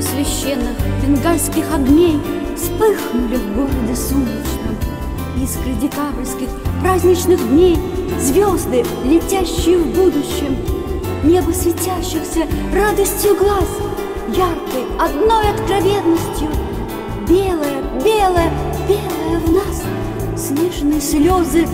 Священных бенгальских огней Вспыхнули в городе сумрачном Искры декабрьских праздничных дней Звезды, летящие в будущем. Небо светящихся радостью глаз Яркой одной откровенностью. Белое, белое, белое в нас. Снежные слезы